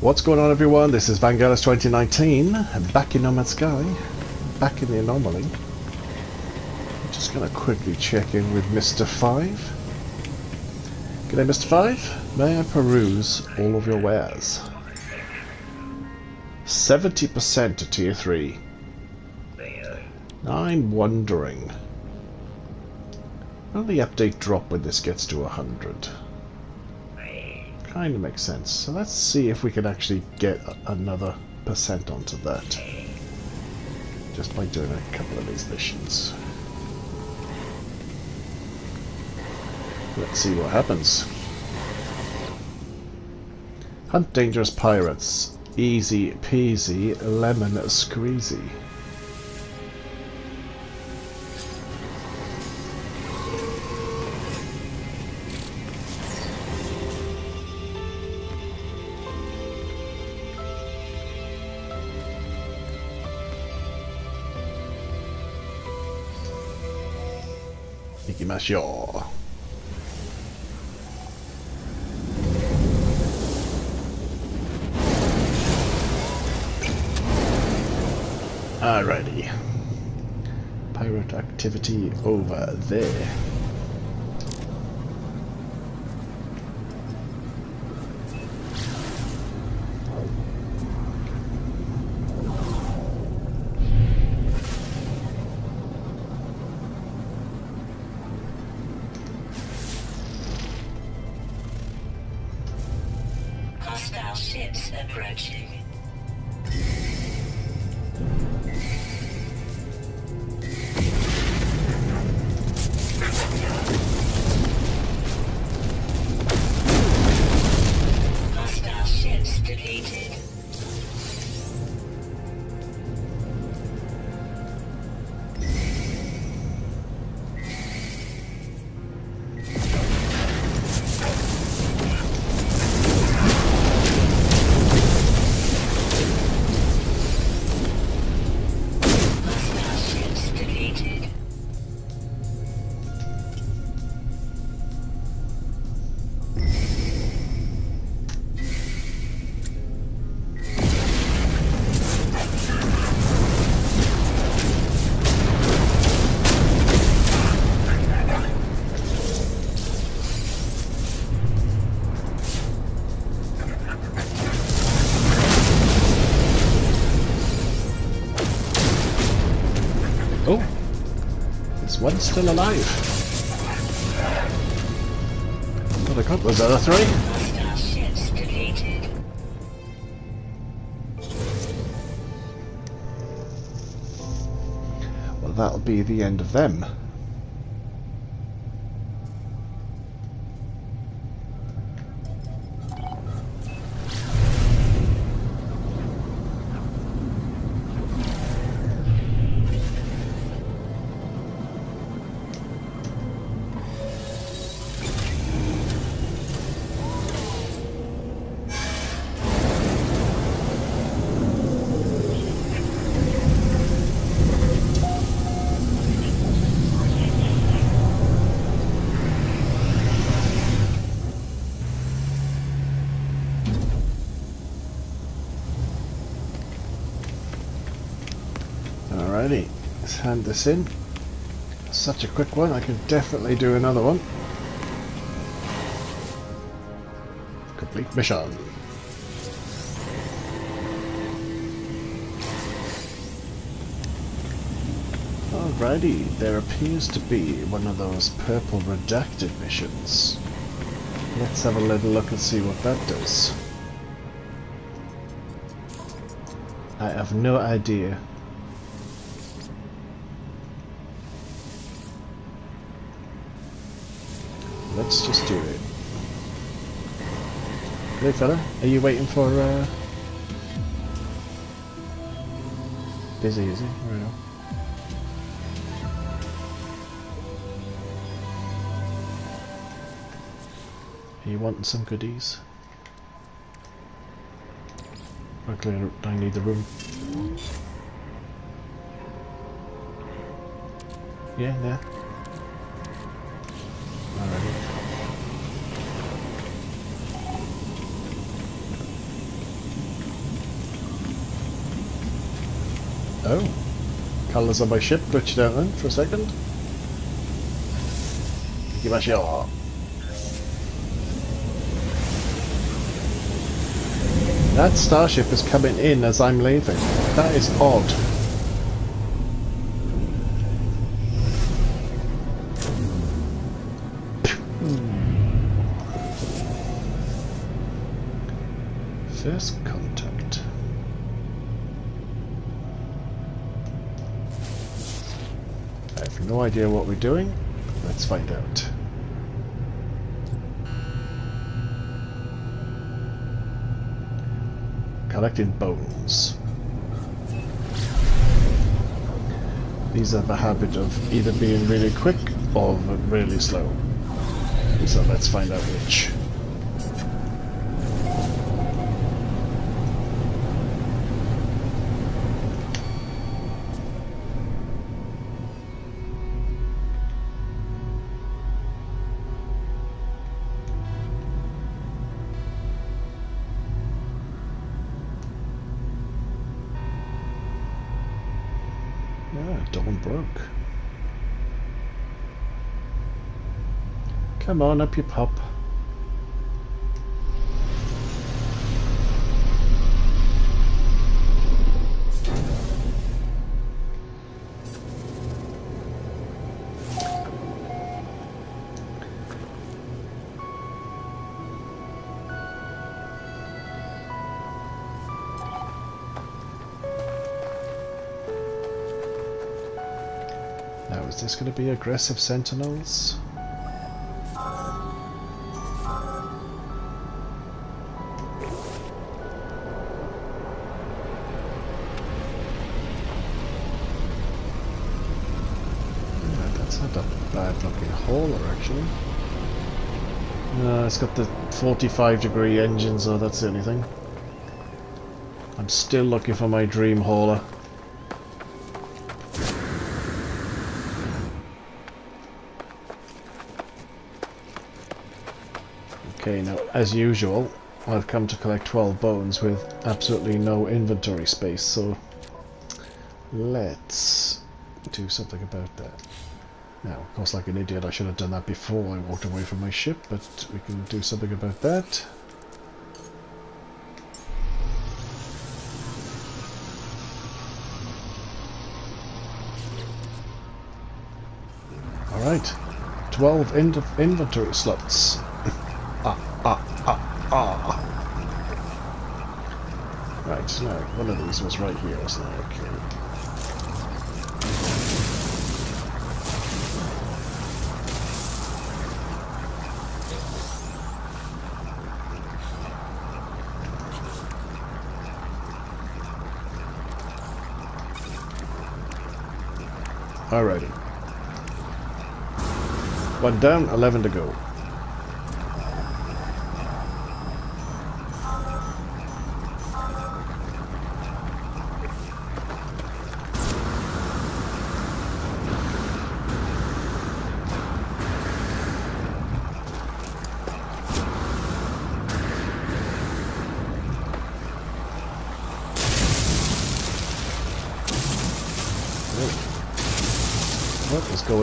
What's going on everyone? This is Vangelis 2019, back in No Man's Sky, back in the anomaly. I'm just going to quickly check in with Mr. 5. G'day Mr. 5, may I peruse all of your wares? 70% to tier 3. I'm wondering, will the update drop when this gets to 100? Kind of makes sense. So let's see if we can actually get another percent onto that. Just by doing a couple of these missions. Let's see what happens. Hunt dangerous pirates. Easy peasy lemon squeezy. Ikimashou. Alrighty. Pirate activity over there. Still alive? What a couple, was that a three? Well, that'll be the end of them. Hand this in. Such a quick one, I could definitely do another one. Complete mission. Alrighty, there appears to be one of those purple redacted missions. Let's have a little look and see what that does. I have no idea. Hey fella, are you waiting for uh Busy, is he? Are you wanting some goodies? Luckily I need the room. Yeah. Alrighty. Oh. Colours on my ship glitched out then for a second. Shot. That starship is coming in as I'm leaving. That is odd. No idea what we're doing. Let's find out. Collecting bones. These have a habit of either being really quick or really slow. So let's find out which. Yeah, Dawn broke. Come on, up you pop. This going to be aggressive sentinels? Yeah, that's not a bad looking hauler, actually. No, it's got the 45 degree engine, so that's the only thing. I'm still looking for my dream hauler. Okay, now, as usual, I've come to collect 12 bones with absolutely no inventory space, so let's do something about that. Now, of course, like an idiot, I should have done that before I walked away from my ship, but we can do something about that. Alright, 12 in inventory slots. ah, ah, ah, ah. No, one of these was right here, so okay. Uh, Alrighty. One down, 11 to go.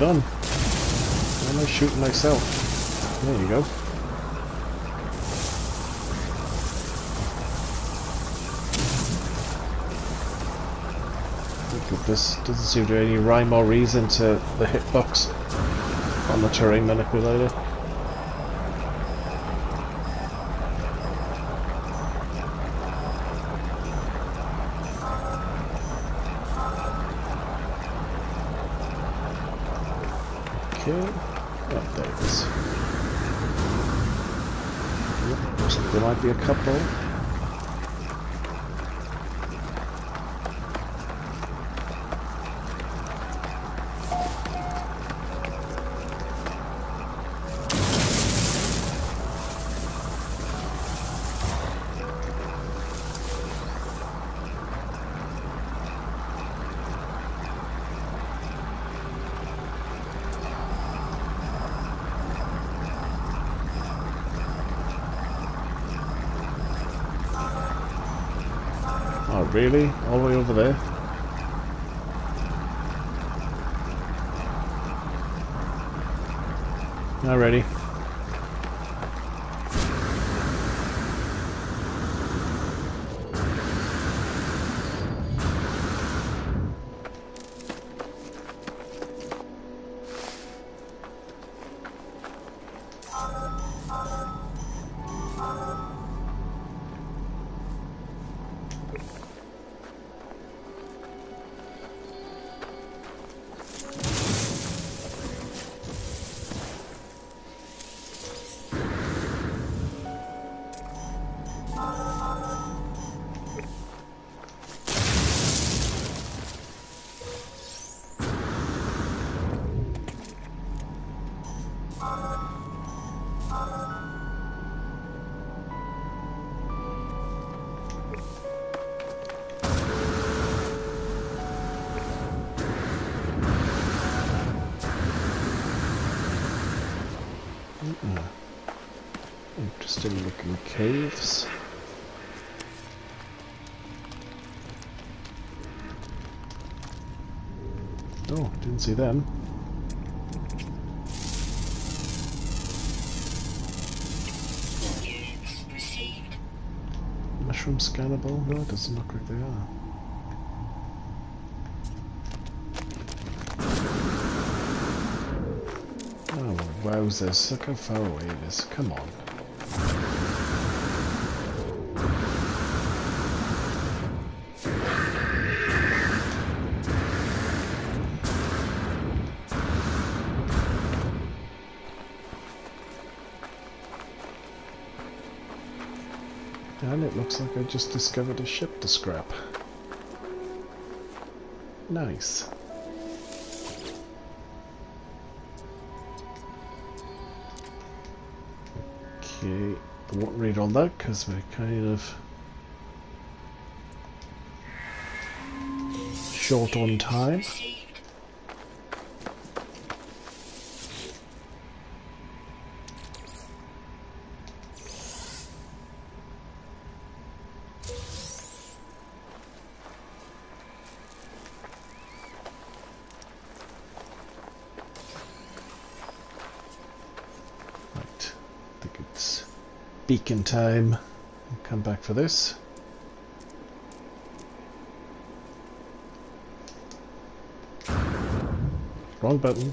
On? Why am I shooting myself? There you go. Look at this. Doesn't seem to be any rhyme or reason to the hitbox on the terrain manipulator. Okay. Oh, there it is. Yep, looks like there be a couple. Really, all the way over there. Not ready. Caves. Oh, didn't see them. Mushroom scannable? No, it doesn't look like they are. Oh, wowzers, look how far away it is. Come on. Like I just discovered a ship to scrap. Nice. Okay, I won't read all that because we're kind of short on time. Received. Right, I think it's beacon time. Come back for this. Wrong button.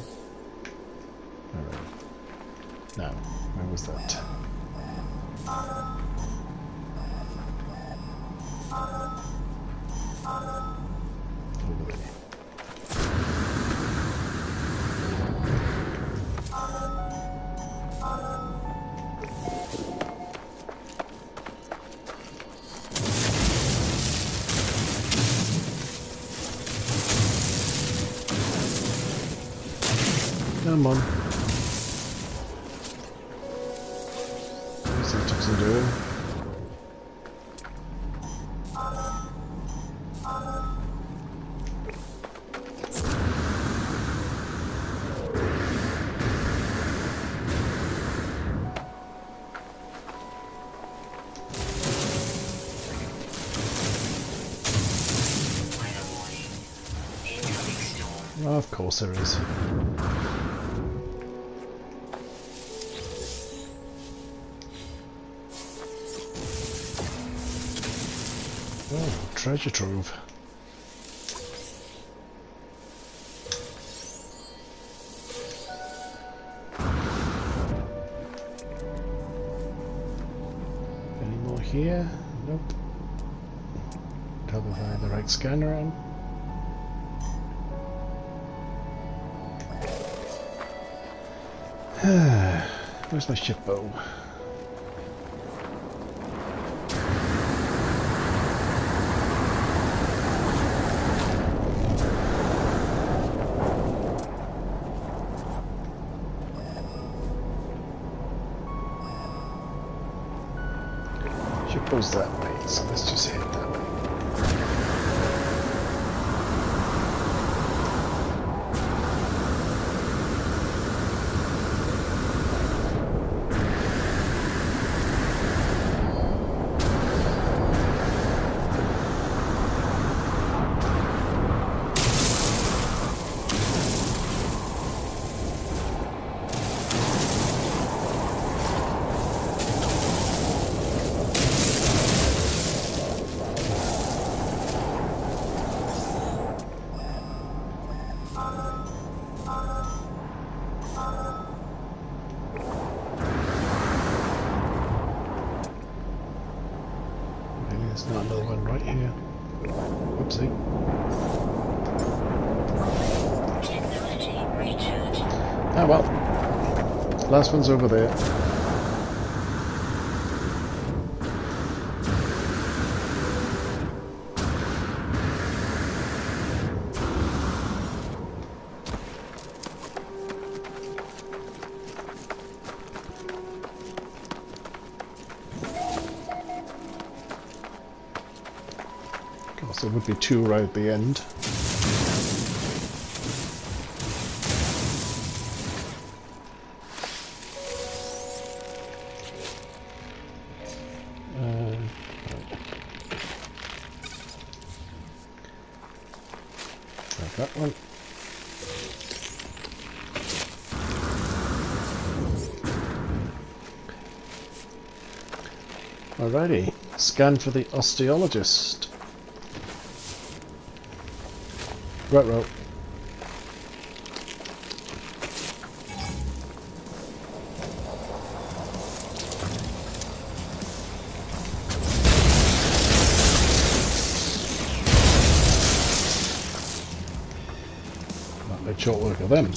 Alright. Now, where was that? Come on. See what Tuxen doing. Minor warning. Incoming storm. Of course there is. Treasure trove. Any more here? Nope. Double have the right scanner on. Where's my ship bow? Bow's that way, Last one's over there. There would be two right at the end. Alrighty, scan for the osteologist. Right, made short work of them.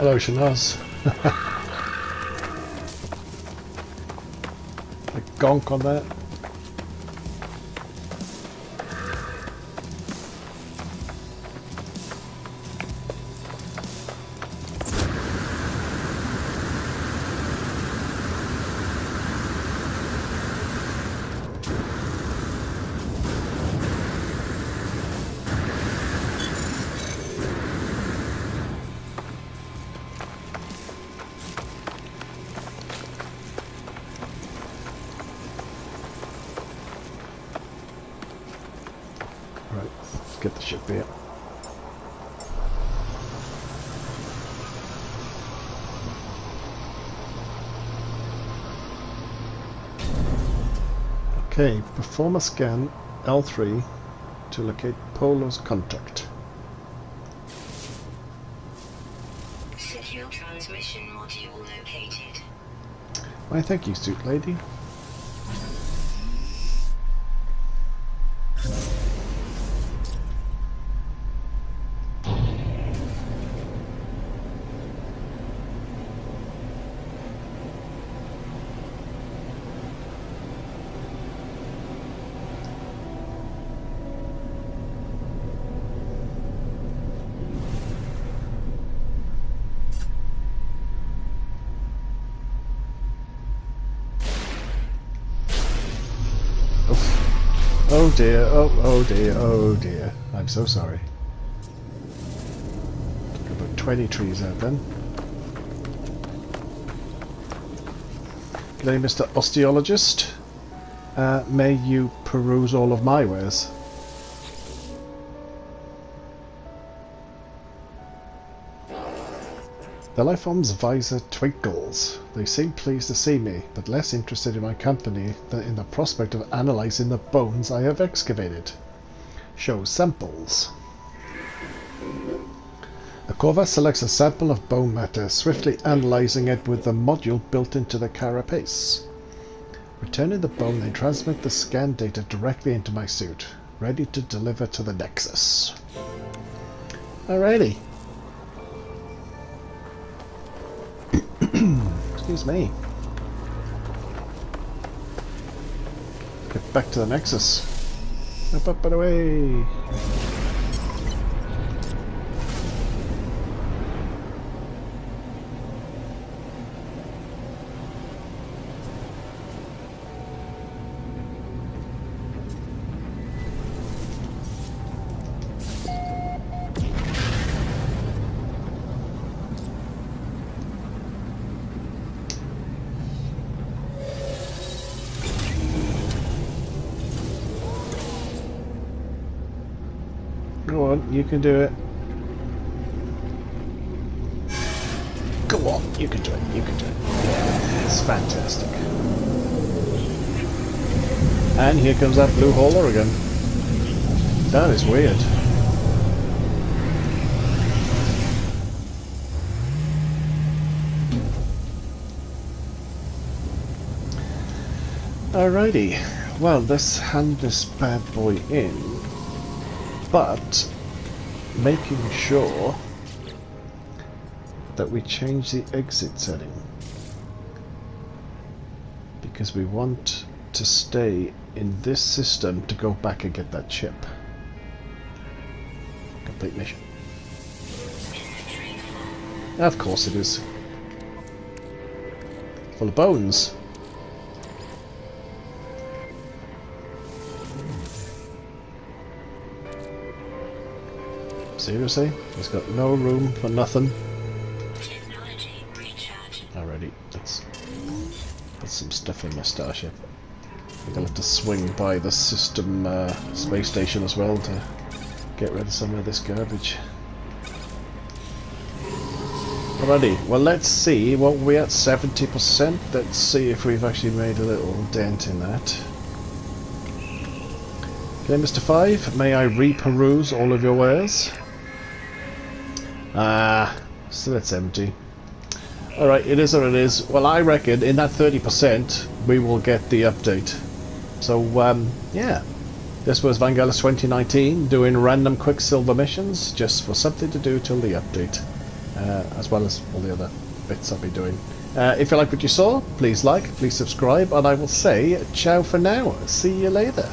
Hello, Shanaz. A gonk on that. The ship here. Okay, perform a scan L3 to locate Polo's contact. Secure transmission module located. Why, thank you, suit lady. Dear, oh, oh dear, oh dear. I'm so sorry. Took about 20 trees out then. G'day, Mr. Osteologist. Uh, may you peruse all of my wares. The lifeform's visor twinkles. They seem pleased to see me, but less interested in my company than in the prospect of analyzing the bones I have excavated. Show samples. Akova selects a sample of bone matter, swiftly analyzing it with the module built into the carapace. Returning the bone, they transmit the scan data directly into my suit, ready to deliver to the Nexus. Alrighty. Excuse me. Get back to the Nexus. Up, up, and away. Can do it. Go on. You can do it. You can do it. Yeah, it's fantastic. And here comes that blue hauler again. That is weird. Alrighty. Well, let's hand this bad boy in. But making sure that we change the exit setting. Because we want to stay in this system to go back and get that chip. Complete mission. Of course it is. Full of bones. Seriously? He's got no room for nothing already. Let's put some stuff in my starship. I'm gonna have to swing by the system uh, space station as well to get rid of some of this garbage. Alrighty, well let's see what we're at 70%. Let's see if we've actually made a little dent in that. Okay, Mr. Five, may I reperuse all of your wares? Ah, still it's empty. Alright, it is what it is. Well, I reckon in that 30% we will get the update. So, um, yeah. This was Vangelis 2019 doing random Quicksilver missions just for something to do till the update. Uh, as well as all the other bits I'll be doing. Uh, if you like what you saw, please like, please subscribe, and I will say ciao for now. See you later.